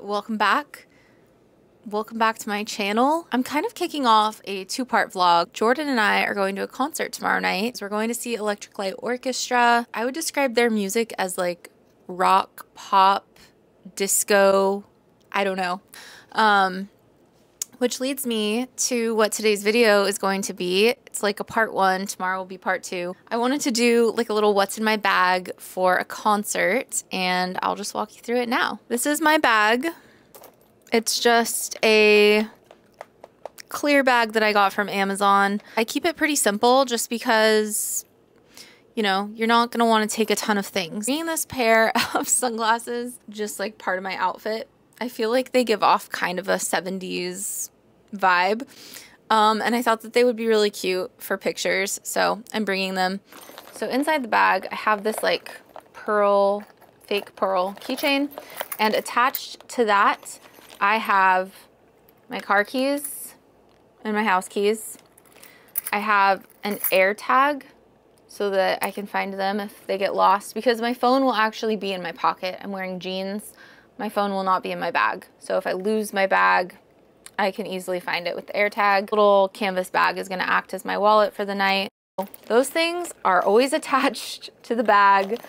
welcome back. Welcome back to my channel. I'm kind of kicking off a two-part vlog. Jordan and I are going to a concert tomorrow night. So we're going to see Electric Light Orchestra. I would describe their music as like rock, pop, disco, I don't know. Um, which leads me to what today's video is going to be. It's like a part one, tomorrow will be part two. I wanted to do like a little what's in my bag for a concert and I'll just walk you through it now. This is my bag. It's just a clear bag that I got from Amazon. I keep it pretty simple just because you know, you're not want to take a ton of things. Being this pair of sunglasses, just like part of my outfit, I feel like they give off kind of a 70s vibe. Um, and I thought that they would be really cute for pictures, so I'm bringing them. So inside the bag, I have this like pearl, fake pearl keychain, and attached to that, I have my car keys and my house keys. I have an air tag so that I can find them if they get lost because my phone will actually be in my pocket. I'm wearing jeans. My phone will not be in my bag. So if I lose my bag, I can easily find it with the AirTag. Little canvas bag is gonna act as my wallet for the night. Those things are always attached to the bag.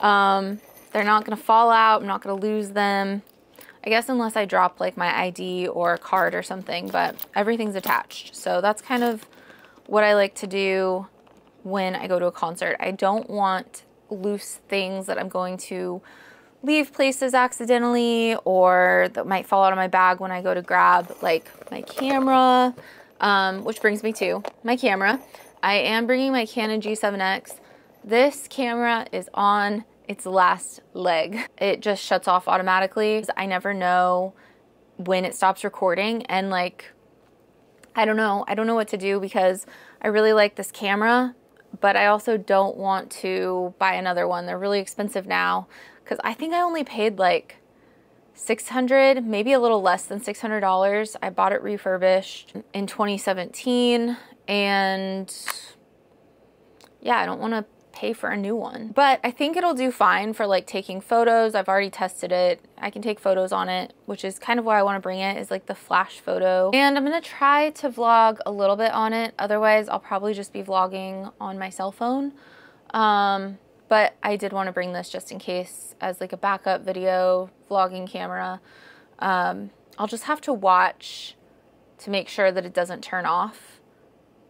Um, they're not gonna fall out, I'm not gonna lose them. I guess unless I drop like my ID or card or something, but everything's attached. So that's kind of what I like to do when I go to a concert. I don't want loose things that I'm going to leave places accidentally or that might fall out of my bag when I go to grab like my camera, um, which brings me to my camera. I am bringing my Canon G7X. This camera is on its last leg. It just shuts off automatically. I never know when it stops recording and like, I don't know. I don't know what to do because I really like this camera, but I also don't want to buy another one. They're really expensive now because I think I only paid like 600 maybe a little less than $600 I bought it refurbished in 2017 and yeah I don't want to pay for a new one. But I think it'll do fine for like taking photos. I've already tested it. I can take photos on it which is kind of why I want to bring it is like the flash photo. And I'm gonna try to vlog a little bit on it. Otherwise I'll probably just be vlogging on my cell phone. Um, but I did want to bring this just in case as like a backup video vlogging camera. Um, I'll just have to watch to make sure that it doesn't turn off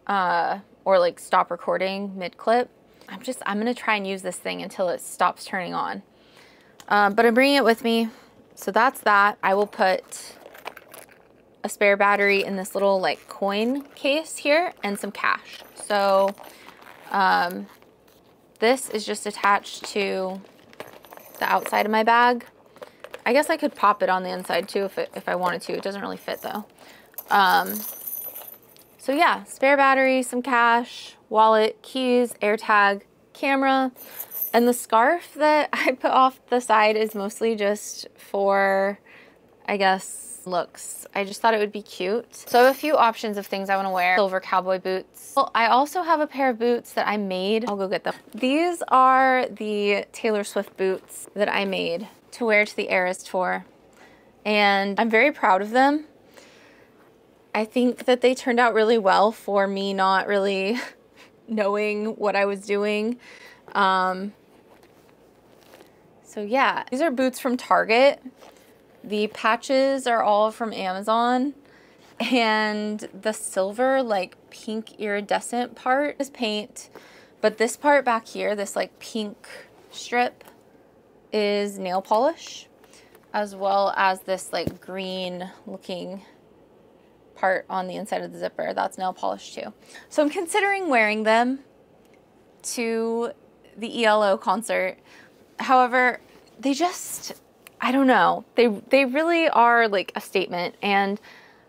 uh, or like stop recording mid clip. I'm just, I'm going to try and use this thing until it stops turning on. Um, but I'm bringing it with me. So that's that. I will put a spare battery in this little like coin case here and some cash. So um, this is just attached to the outside of my bag. I guess I could pop it on the inside too if, it, if I wanted to. It doesn't really fit though. Um, so yeah, spare battery, some cash, wallet, keys, AirTag, camera, and the scarf that I put off the side is mostly just for, I guess, looks. I just thought it would be cute. So I have a few options of things I want to wear. Silver cowboy boots. Well, I also have a pair of boots that I made. I'll go get them. These are the Taylor Swift boots that I made to wear to the Eras tour. And I'm very proud of them. I think that they turned out really well for me not really knowing what I was doing. Um, so yeah, these are boots from Target. The patches are all from Amazon and the silver like pink iridescent part is paint but this part back here this like pink strip is nail polish as well as this like green looking part on the inside of the zipper that's nail polish too. So I'm considering wearing them to the ELO concert. However they just I don't know. They they really are like a statement and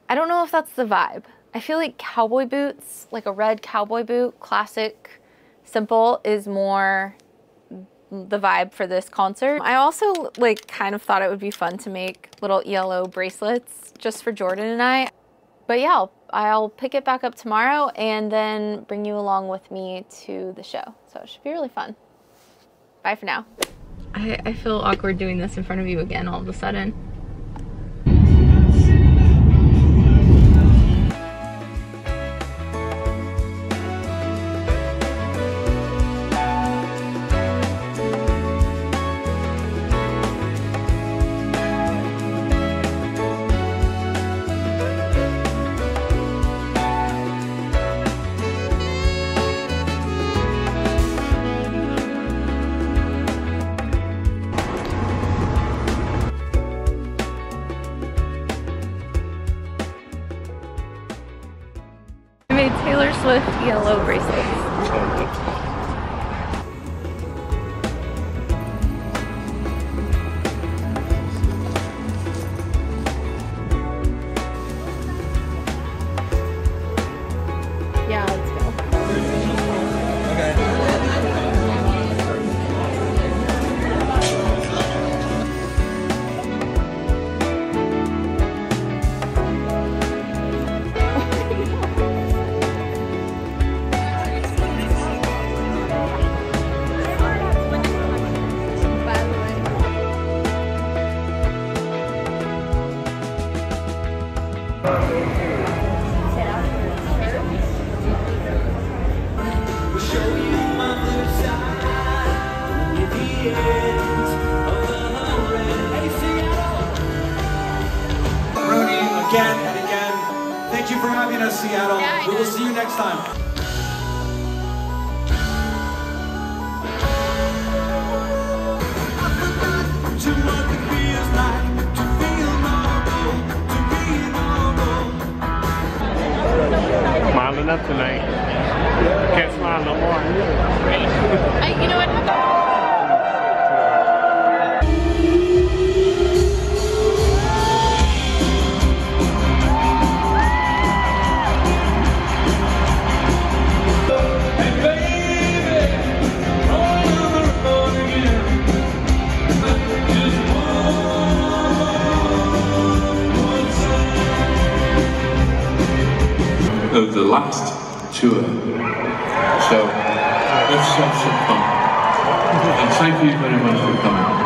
I don't know if that's the vibe. I feel like cowboy boots, like a red cowboy boot, classic, simple is more the vibe for this concert. I also like kind of thought it would be fun to make little ELO bracelets just for Jordan and I. But yeah, I'll, I'll pick it back up tomorrow and then bring you along with me to the show. So it should be really fun. Bye for now. I, I feel awkward doing this in front of you again all of a sudden. Again and again, thank you for having us, Seattle. Yeah, we will see you next time. To what it feels like to feel normal, to be normal. Smiling up tonight. Can't smile no more. Of the last tour. So let's have some fun. And thank you very much for coming.